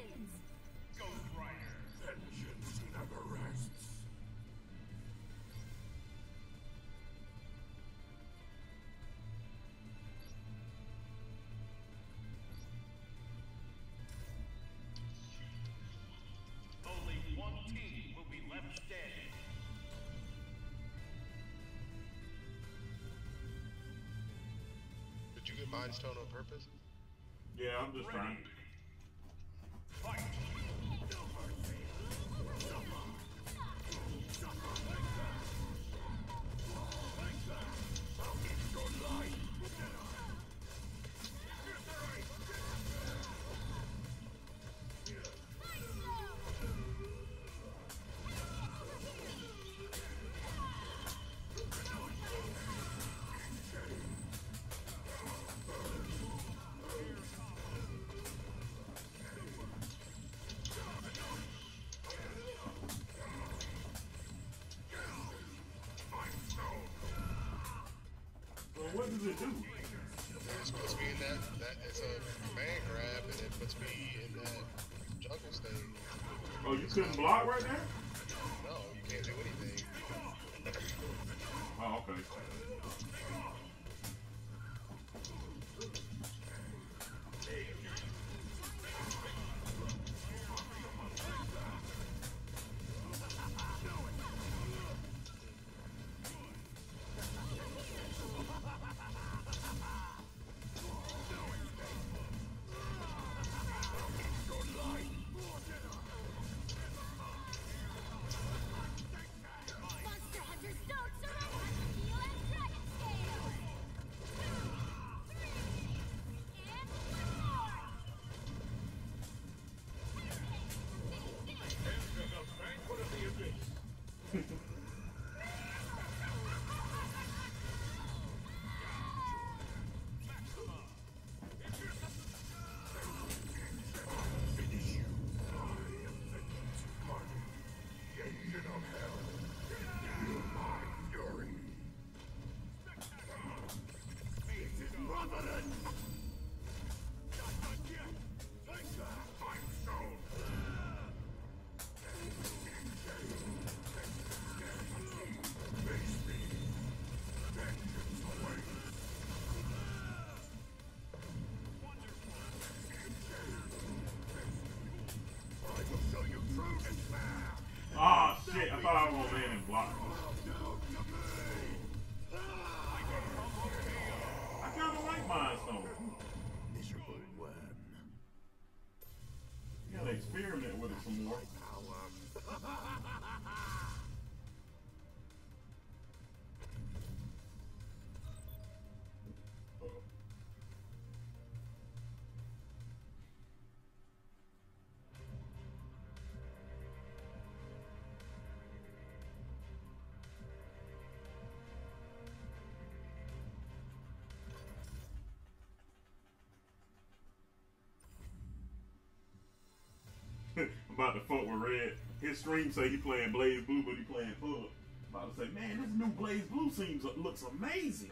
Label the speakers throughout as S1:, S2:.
S1: begins.
S2: Ghost Rider.
S3: Vengeance never rests.
S2: Only one team will be left standing.
S4: Did you get Mind Stone on purpose?
S5: Yeah, I'm just trying. It
S4: puts me in that, that it's a command grab and it puts me in that jungle stage.
S5: Oh, you couldn't block right there?
S4: No, you can't do anything.
S5: Oh, okay. about to fuck with Red. His stream say he playing BlazBlue, but he playing Pug. About to say, man, this new BlazBlue seems looks amazing.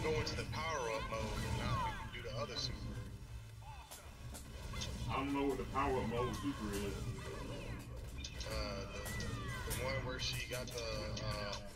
S4: To go into the power up mode and not do the other super.
S5: I don't know what the power up mode super is.
S4: Uh, the, the one where she got the uh,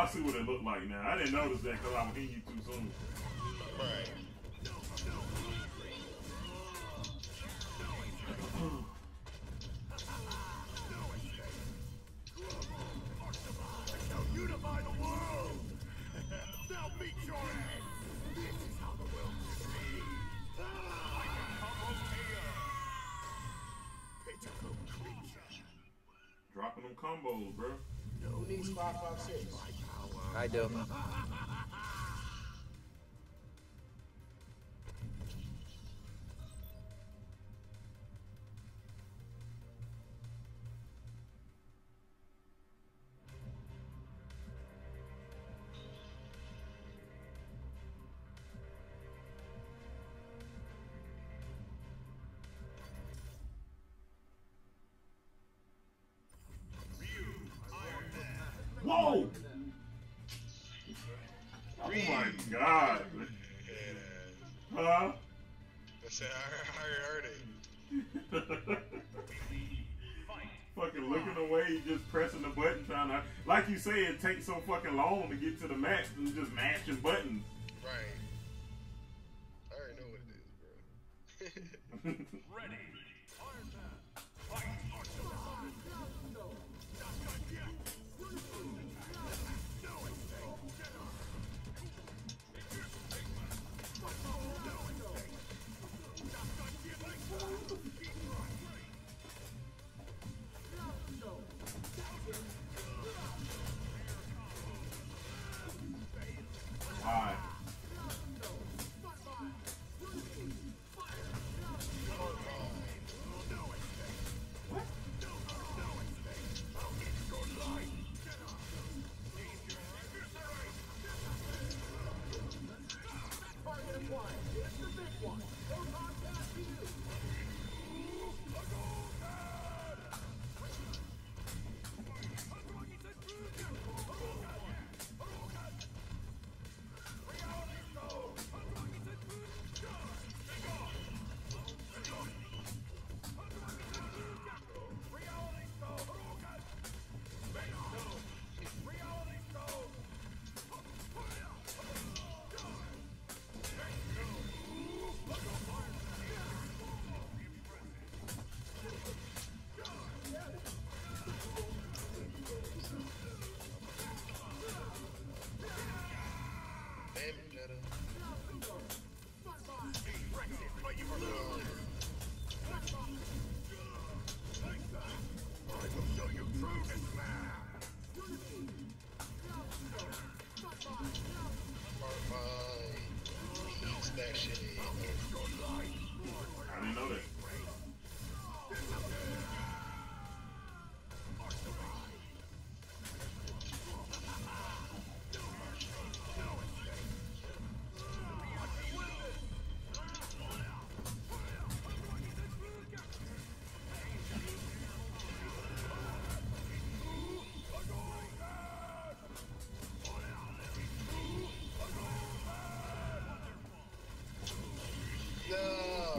S5: I see what it looked like now. I didn't notice that because I was hitting you too soon. Dropping them combos, bro.
S6: Who needs 556?
S7: I do.
S5: Oh my god. Huh?
S4: I said, I, I heard it.
S5: fucking looking away, just pressing the button, trying to. Like you say, it takes so fucking long to get to the match than just mashing buttons.
S4: Right. I already know what it is, bro.
S2: Ready.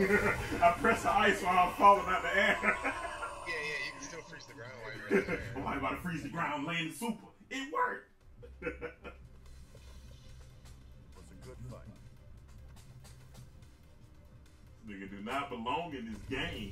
S5: I press the ice while I'm falling out the air.
S4: Yeah, yeah, you can still freeze the ground while you're in.
S5: I'm about to freeze the ground, laying super. It worked.
S3: it was a good fight.
S5: Nigga do not belong in this game.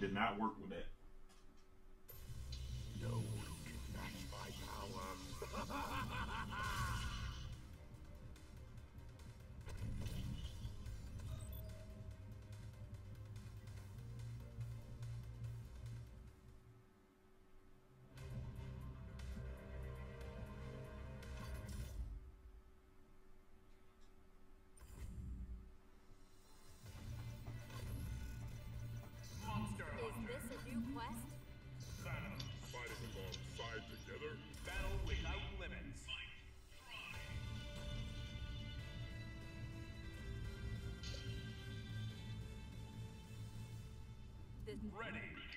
S7: did not work with that.
S5: Ready.